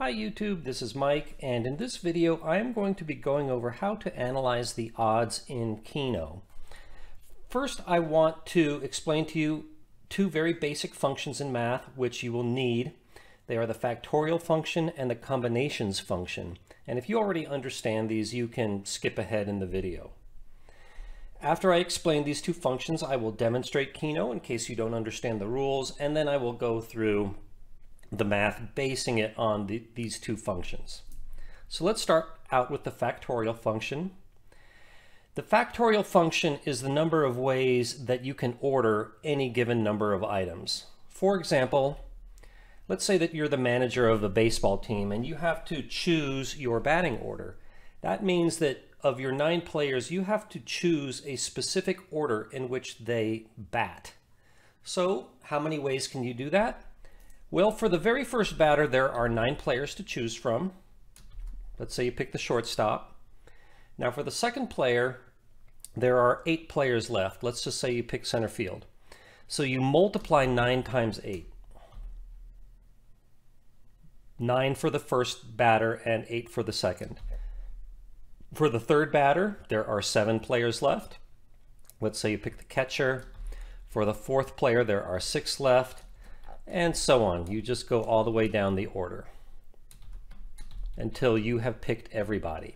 Hi YouTube, this is Mike, and in this video I am going to be going over how to analyze the odds in Keno. First, I want to explain to you two very basic functions in math which you will need. They are the factorial function and the combinations function. And if you already understand these, you can skip ahead in the video. After I explain these two functions, I will demonstrate Keno in case you don't understand the rules, and then I will go through the math basing it on the, these two functions. So let's start out with the factorial function. The factorial function is the number of ways that you can order any given number of items. For example, let's say that you're the manager of a baseball team and you have to choose your batting order. That means that of your nine players, you have to choose a specific order in which they bat. So how many ways can you do that? Well, for the very first batter, there are nine players to choose from. Let's say you pick the shortstop. Now for the second player, there are eight players left. Let's just say you pick center field. So you multiply nine times eight. Nine for the first batter and eight for the second. For the third batter, there are seven players left. Let's say you pick the catcher. For the fourth player, there are six left and so on. You just go all the way down the order until you have picked everybody.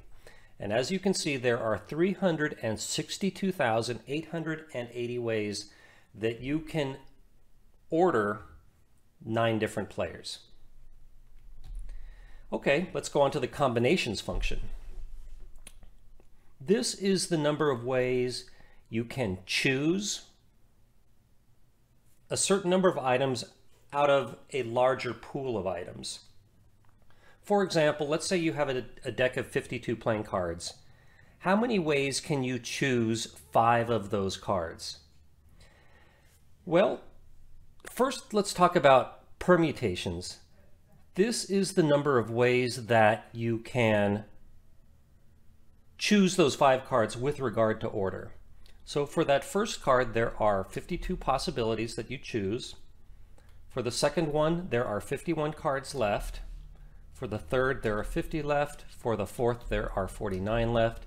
And as you can see, there are 362,880 ways that you can order nine different players. Okay, let's go on to the combinations function. This is the number of ways you can choose a certain number of items out of a larger pool of items. For example, let's say you have a, a, deck of 52 playing cards. How many ways can you choose five of those cards? Well, first let's talk about permutations. This is the number of ways that you can choose those five cards with regard to order. So for that first card, there are 52 possibilities that you choose. For the second one, there are 51 cards left. For the third, there are 50 left. For the fourth, there are 49 left.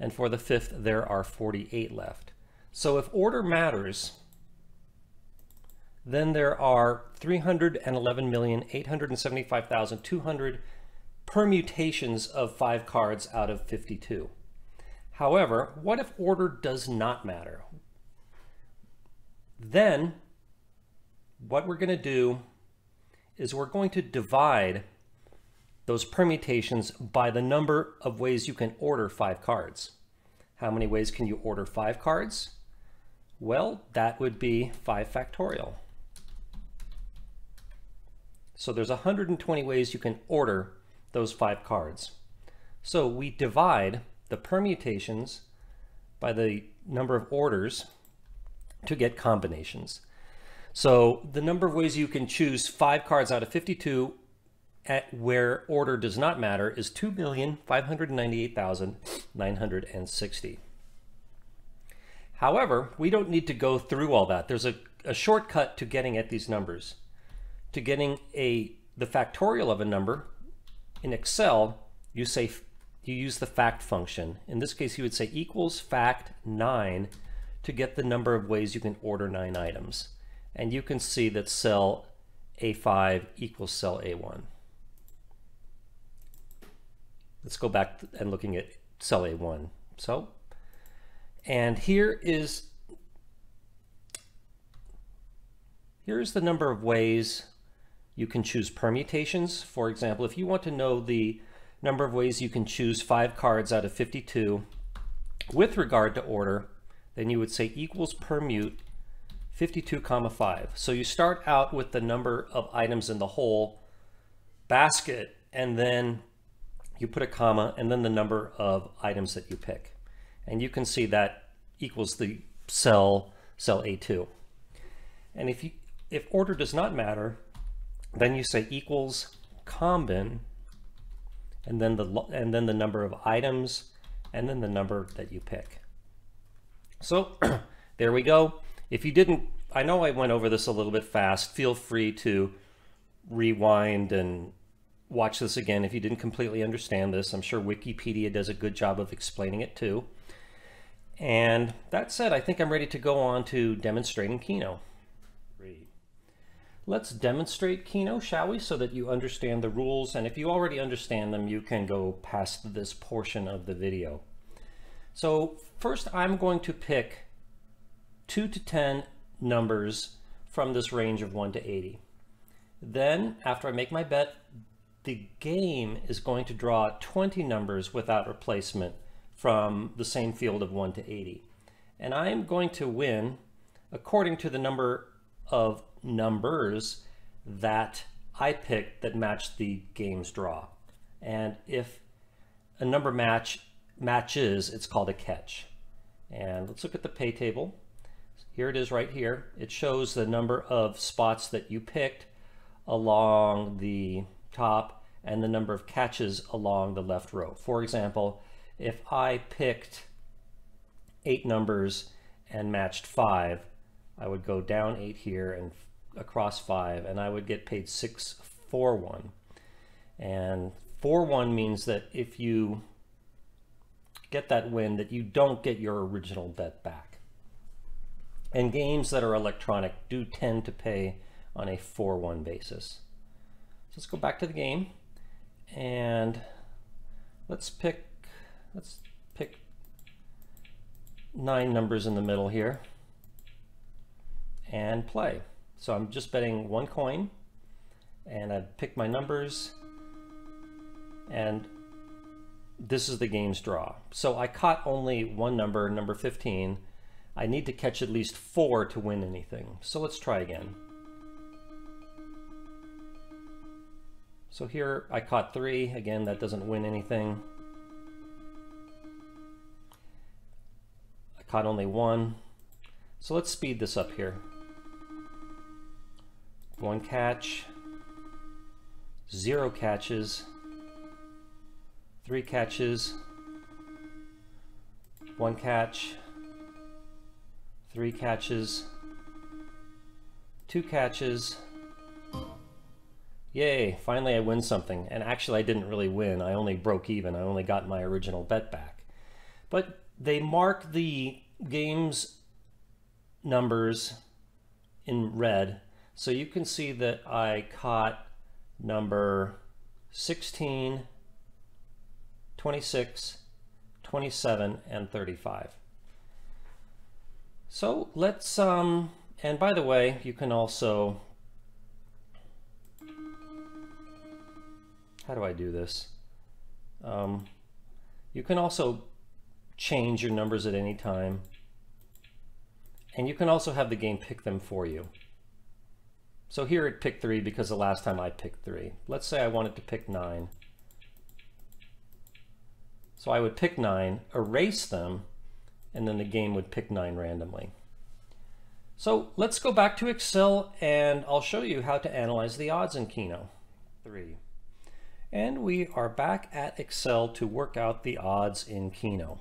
And for the fifth, there are 48 left. So if order matters, then there are 311,875,200 permutations of five cards out of 52. However, what if order does not matter? Then what we're going to do is we're going to divide those permutations by the number of ways you can order five cards. How many ways can you order five cards? Well, that would be 5 factorial. So there's 120 ways you can order those five cards. So we divide the permutations by the number of orders to get combinations. So the number of ways you can choose five cards out of 52 at where order does not matter is 2,598,960. However, we don't need to go through all that. There's a, a shortcut to getting at these numbers. To getting a the factorial of a number, in Excel, you say you use the fact function. In this case, you would say equals fact 9 to get the number of ways you can order 9 items and you can see that cell A5 equals cell A1. Let's go back and looking at cell A1. So, and here is here's the number of ways you can choose permutations. For example, if you want to know the number of ways you can choose five cards out of 52 with regard to order, then you would say equals permute 52 comma 5. So you start out with the number of items in the whole basket and then you put a comma and then the number of items that you pick. And you can see that equals the cell, cell A2. And if, you, if order does not matter, then you say equals combin and then the and then the number of items and then the number that you pick. So there we go. If you didn't, I know I went over this a little bit fast. Feel free to rewind and watch this again if you didn't completely understand this. I'm sure Wikipedia does a good job of explaining it too. And that said, I think I'm ready to go on to demonstrating Keno. Let's demonstrate Keno, shall we, so that you understand the rules. And if you already understand them, you can go past this portion of the video. So first, I'm going to pick 2 to 10 numbers from this range of 1 to 80. Then, after I make my bet, the game is going to draw 20 numbers without replacement from the same field of 1 to 80. And I am going to win according to the number of numbers that I picked that match the game's draw. And if a number match matches, it's called a catch. And let's look at the pay table. Here it is right here. It shows the number of spots that you picked along the top and the number of catches along the left row. For example, if I picked eight numbers and matched five, I would go down eight here and across five, and I would get paid six four one. And four one means that if you get that win, that you don't get your original bet back. And games that are electronic do tend to pay on a 4-1 basis. So let's go back to the game and let's pick let's pick nine numbers in the middle here and play. So I'm just betting one coin and I pick my numbers and this is the game's draw. So I caught only one number, number 15. I need to catch at least four to win anything. So let's try again. So here I caught three. Again, that doesn't win anything. I caught only one. So let's speed this up here. One catch, zero catches, three catches, one catch, three catches, two catches. Yay, finally I win something. And actually I didn't really win, I only broke even, I only got my original bet back. But they mark the game's numbers in red so you can see that I caught number 16, 26, 27, and 35. So let's, um, and by the way, you can also, how do I do this? Um, you can also change your numbers at any time. And you can also have the game pick them for you. So here it picked three because the last time I picked three. Let's say I wanted to pick nine. So I would pick nine, erase them, and then the game would pick nine randomly. So let's go back to Excel and I'll show you how to analyze the odds in Keno. Three. And we are back at Excel to work out the odds in Keno.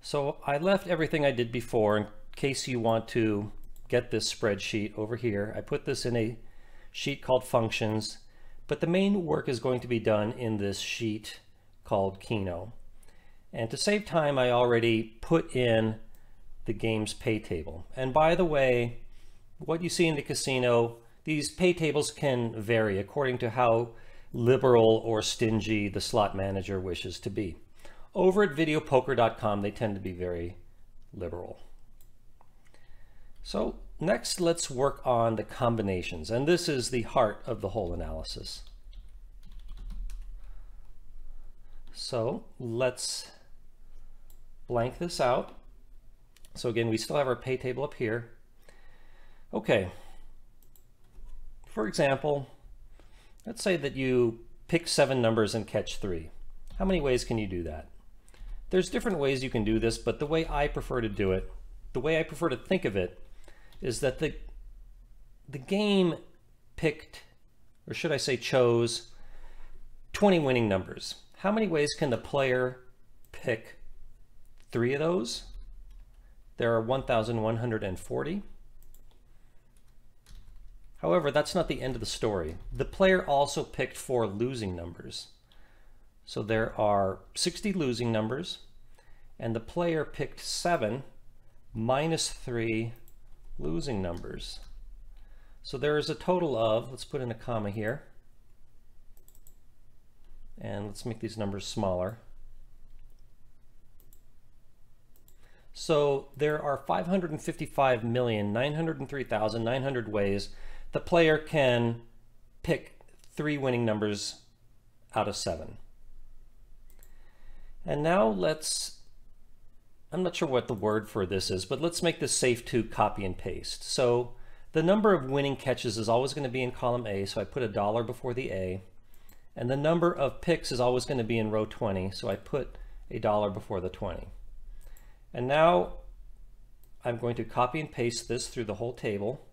So I left everything I did before in case you want to get this spreadsheet over here. I put this in a sheet called functions, but the main work is going to be done in this sheet called Keno. And to save time, I already put in the game's pay table. And by the way, what you see in the casino, these pay tables can vary according to how liberal or stingy the slot manager wishes to be. Over at videopoker.com, they tend to be very liberal. So next let's work on the combinations and this is the heart of the whole analysis. So let's blank this out. So again, we still have our pay table up here. Okay, for example, let's say that you pick seven numbers and catch three. How many ways can you do that? There's different ways you can do this, but the way I prefer to do it, the way I prefer to think of it, is that the the game picked, or should I say chose, 20 winning numbers. How many ways can the player pick three of those? There are 1,140. However, that's not the end of the story. The player also picked four losing numbers. So there are 60 losing numbers, and the player picked seven minus three losing numbers. So there is a total of, let's put in a comma here, and let's make these numbers smaller. So there are 555,903,900 ways the player can pick three winning numbers out of seven. And now let's, I'm not sure what the word for this is, but let's make this safe to copy and paste. So the number of winning catches is always going to be in column A, so I put a dollar before the A. And the number of picks is always going to be in row 20, so I put a dollar before the 20. And now I'm going to copy and paste this through the whole table.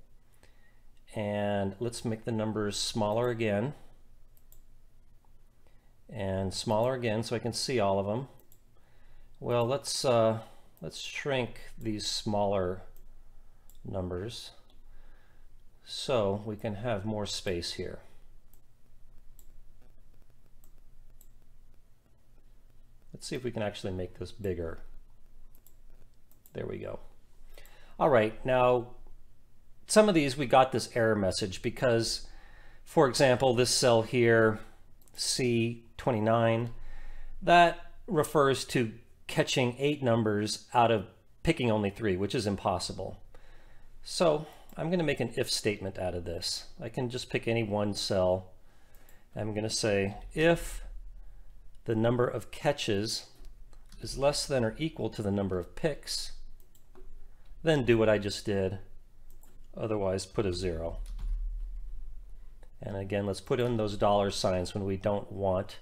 And let's make the numbers smaller again. And smaller again so I can see all of them. Well, let's, uh, let's shrink these smaller numbers so we can have more space here. Let's see if we can actually make this bigger. There we go. All right, now some of these we got this error message because, for example, this cell here, C29, that refers to catching eight numbers out of picking only three, which is impossible. So I'm going to make an if statement out of this. I can just pick any one cell. I'm going to say if the number of catches is less than or equal to the number of picks, then do what I just did. Otherwise, put a zero. And again, let's put in those dollar signs when we don't want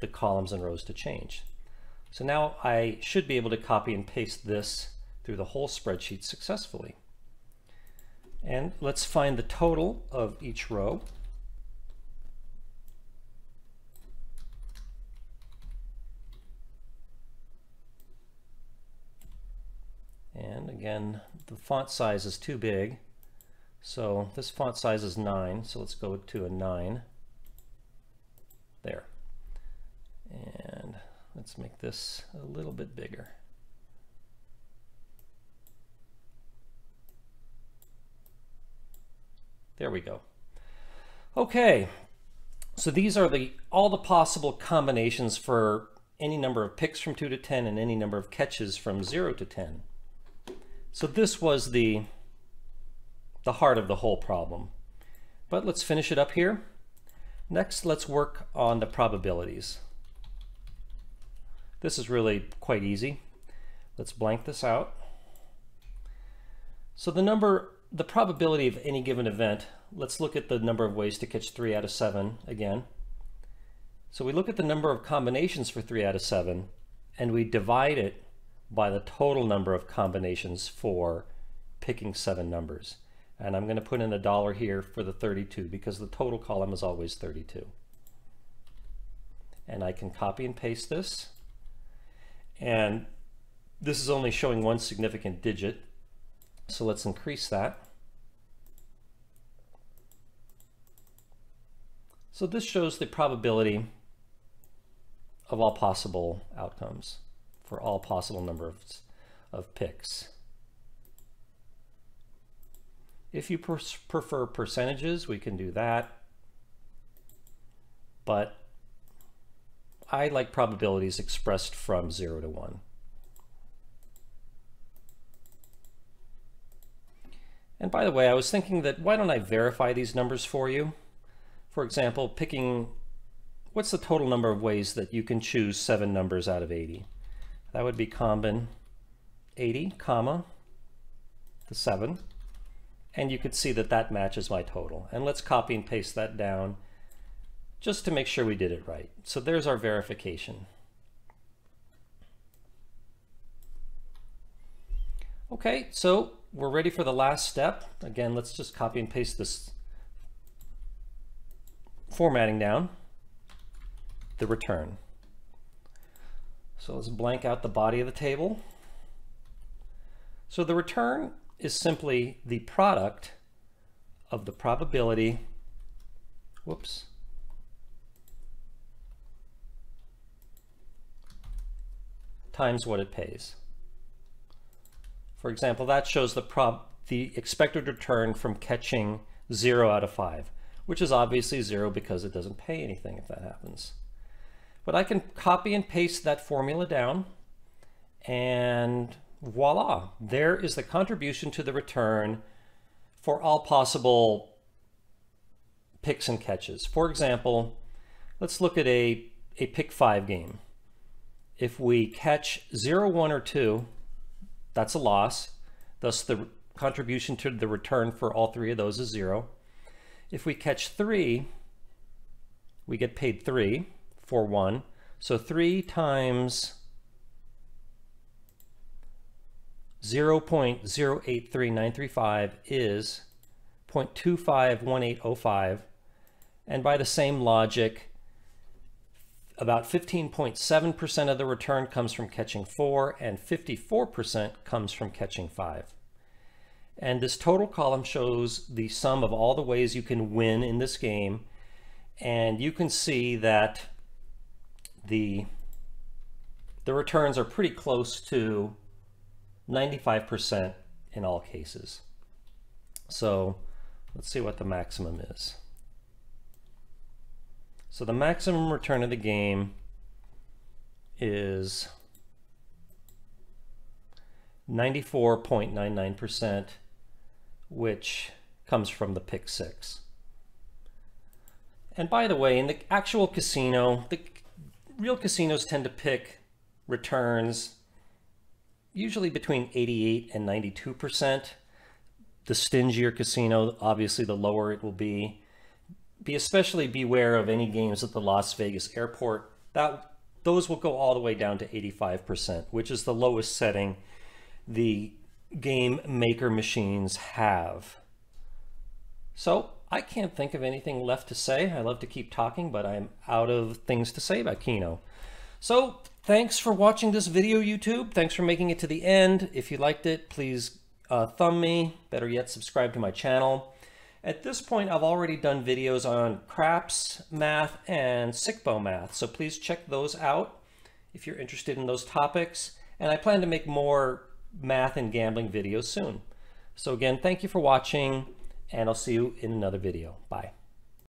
the columns and rows to change. So now I should be able to copy and paste this through the whole spreadsheet successfully. And let's find the total of each row. And again, the font size is too big. So this font size is 9, so let's go to a 9. There. And let's make this a little bit bigger. There we go. Okay, so these are the all the possible combinations for any number of picks from 2 to 10 and any number of catches from 0 to 10. So this was the, the heart of the whole problem. But let's finish it up here. Next, let's work on the probabilities. This is really quite easy. Let's blank this out. So the number, the probability of any given event, let's look at the number of ways to catch three out of seven again. So we look at the number of combinations for three out of seven and we divide it by the total number of combinations for picking seven numbers. And I'm going to put in a dollar here for the 32 because the total column is always 32. And I can copy and paste this. And this is only showing one significant digit. So let's increase that. So this shows the probability of all possible outcomes for all possible number of, of picks. If you prefer percentages, we can do that. But I like probabilities expressed from 0 to 1. And by the way, I was thinking that why don't I verify these numbers for you? For example, picking what's the total number of ways that you can choose seven numbers out of 80? That would be combin 80, comma, the 7. And you could see that that matches my total. And let's copy and paste that down just to make sure we did it right. So there's our verification. Okay, so we're ready for the last step. Again, let's just copy and paste this formatting down, the return. So let's blank out the body of the table. So the return is simply the product of the probability, whoops, times what it pays. For example, that shows the prob the expected return from catching 0 out of 5, which is obviously 0 because it doesn't pay anything if that happens. But I can copy and paste that formula down and voila, there is the contribution to the return for all possible picks and catches. For example, let's look at a, a pick five game. If we catch zero, one, or two, that's a loss. Thus the contribution to the return for all three of those is zero. If we catch three, we get paid three for one. So three times 0.083935 is 0.251805. And by the same logic, about 15.7% of the return comes from catching four and 54% comes from catching five. And this total column shows the sum of all the ways you can win in this game. And you can see that the, the returns are pretty close to 95% in all cases. So let's see what the maximum is. So the maximum return of the game is 94.99%, which comes from the pick six. And by the way, in the actual casino, the real casinos tend to pick returns usually between 88 and 92%. The stingier casino, obviously the lower it will be. Be especially beware of any games at the Las Vegas airport. That Those will go all the way down to 85%, which is the lowest setting the game maker machines have. So I can't think of anything left to say. I love to keep talking, but I'm out of things to say about Keno. So thanks for watching this video, YouTube. Thanks for making it to the end. If you liked it, please uh, thumb me. Better yet, subscribe to my channel. At this point, I've already done videos on craps math and SICBO math, so please check those out if you're interested in those topics. And I plan to make more math and gambling videos soon. So again, thank you for watching, and I'll see you in another video. Bye.